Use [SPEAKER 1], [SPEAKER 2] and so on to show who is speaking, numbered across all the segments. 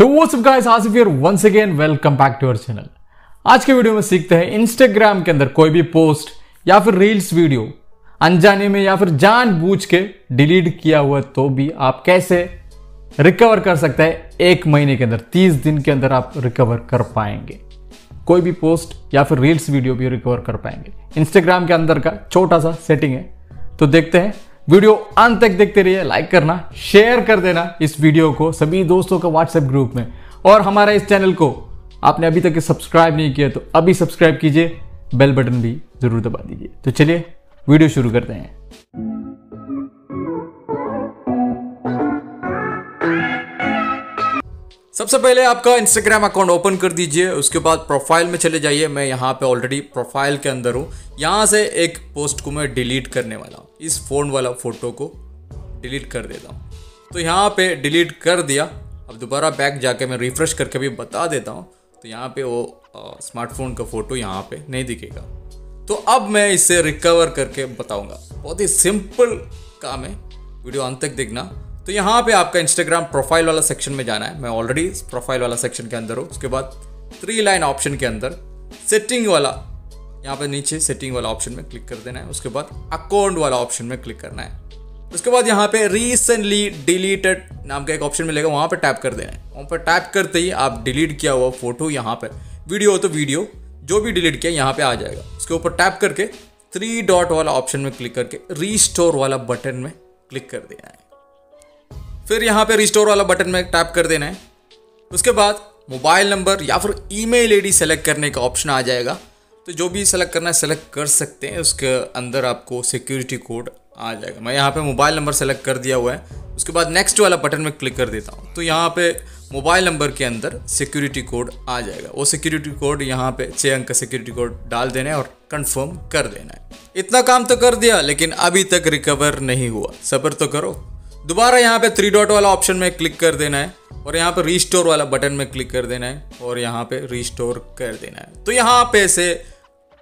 [SPEAKER 1] Hey, what's up guys? Asif here. Once. आज के video में सीखते हैं इंस्टाग्राम के अंदर कोई भी पोस्ट या फिर रील्स वीडियो अनजाने में या फिर जानबूझ के डिलीट किया हुआ तो भी आप कैसे रिकवर कर सकते हैं? एक महीने के अंदर तीस दिन के अंदर आप रिकवर कर पाएँगे। कोई भी पोस्ट या फिर रील्स वीडियो भी रिकवर कर पाएँगे। इंस्टाग्राम के अंदर का छोटा सा सेटिंग है। तो देखते हैं वीडियो अंत तक देखते रहिए लाइक करना शेयर कर देना इस वीडियो को सभी दोस्तों का व्हाट्सएप ग्रुप में। और हमारा इस चैनल को आपने अभी तक सब्सक्राइब नहीं किया तो अभी सब्सक्राइब कीजिए बेल बटन भी ज़रूर दबा दीजिए। तो चलिए, वीडियो शुरू करते हैं। सबसे पहले आपका इंस्टाग्राम अकाउंट ओपन कर दीजिए, उसके बाद प्रोफ़ाइल में चले जाइए। मैं यहाँ पे ऑलरेडी प्रोफ़ाइल के अंदर हूँ। यहाँ से एक पोस्ट को मैं डिलीट करने वाला हूँ। इस फ़ोन वाला फ़ोटो को डिलीट कर देता हूँ। तो यहाँ पे डिलीट कर दिया। अब दोबारा बैक जाके मैं रिफ़्रेश करके भी बता देता हूँ। तो यहाँ पे वो स्मार्टफ़ोन का फ़ोटो यहाँ पे नहीं दिखेगा। तो अब मैं इसे रिकवर करके बताऊँगा। बहुत ही सिंपल काम है। वीडियो अंत तक देखना। तो यहाँ पे आपका इंस्टाग्राम प्रोफ़ाइल वाला सेक्शन में जाना है। मैं ऑलरेडी प्रोफ़ाइल वाला सेक्शन के अंदर हूँ। उसके बाद थ्री लाइन ऑप्शन के अंदर सेटिंग वाला, यहाँ पे नीचे सेटिंग वाला ऑप्शन में क्लिक कर देना है। उसके बाद अकाउंट वाला ऑप्शन में क्लिक करना है। उसके बाद यहाँ पे रिसेंटली डिलीटेड नाम का एक ऑप्शन मिलेगा, वहाँ पर टैप कर देना है। वहाँ पर टैप करते ही आप डिलीट किया हुआ फ़ोटो यहाँ पर वीडियो हो तो वीडियो जो भी डिलीट किया यहाँ पे आ जाएगा। उसके ऊपर टैप करके थ्री डॉट वाला ऑप्शन में क्लिक करके रीस्टोर वाला बटन में क्लिक कर देना है। फिर यहाँ पे रिस्टोर वाला बटन में टैप कर देना है। उसके बाद मोबाइल नंबर या फिर ईमेल आईडी सेलेक्ट करने का ऑप्शन आ जाएगा। तो जो भी सेलेक्ट करना है सेलेक्ट कर सकते हैं। उसके अंदर आपको सिक्योरिटी कोड आ जाएगा। मैं यहाँ पे मोबाइल नंबर सेलेक्ट कर दिया हुआ है। उसके बाद नेक्स्ट वाला बटन में क्लिक कर देता हूँ। तो यहाँ पे मोबाइल नंबर के अंदर सिक्योरिटी कोड आ जाएगा। वो सिक्योरिटी कोड यहाँ पे छः अंक का सिक्योरिटी कोड डाल देना है और कंफर्म कर देना है। इतना काम तो कर दिया, लेकिन अभी तक रिकवर नहीं हुआ। सबर तो करो। दोबारा यहाँ पे थ्री डॉट वाला ऑप्शन में क्लिक कर देना है और यहाँ पे रीस्टोर वाला बटन में क्लिक कर देना है और यहाँ पे रीस्टोर कर देना है। तो यहाँ पे से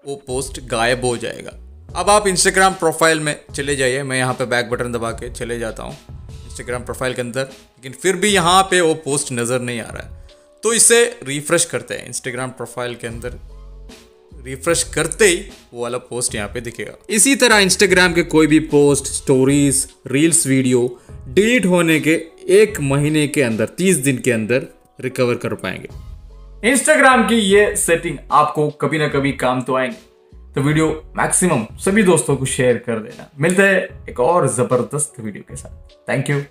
[SPEAKER 1] वो पोस्ट गायब हो जाएगा। अब आप इंस्टाग्राम प्रोफ़ाइल में चले जाइए। मैं यहाँ पे बैक बटन दबा के चले जाता हूँ इंस्टाग्राम प्रोफ़ाइल के अंदर। लेकिन फिर भी यहाँ पे वो पोस्ट नज़र नहीं आ रहा है। तो इसे रिफ्रेश करते हैं। इंस्टाग्राम प्रोफ़ाइल के अंदर रिफ्रेश करते ही वो वाला पोस्ट यहाँ पे दिखेगा। इसी तरह इंस्टाग्राम के कोई भी post stories reels video delete होने के एक महीने के अंदर, तीस दिन के अंदर रिकवर कर पाएँगे। इंस्टाग्राम की ये सेटिंग आपको कभी ना कभी काम तो आएँगे। तो वीडियो मैक्सिमम सभी दोस्तों को शेयर कर देना। मिलते हैं एक और ज़बरदस्त वीडियो के साथ। Thank you